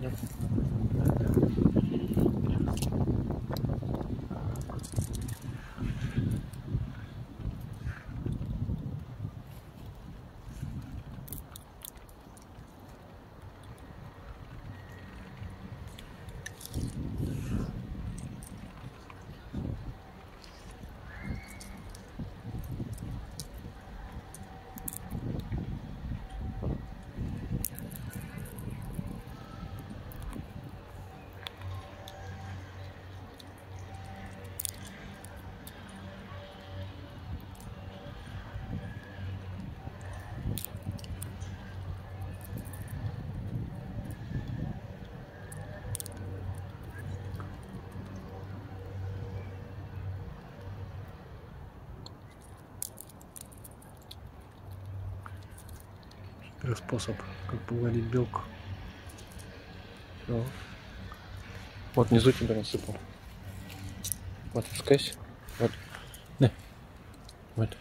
Да. Первый способ, как повалить белку. Всё. Вот внизу тебя насыпал. Вот, спускайся. Вот. Да. Вот.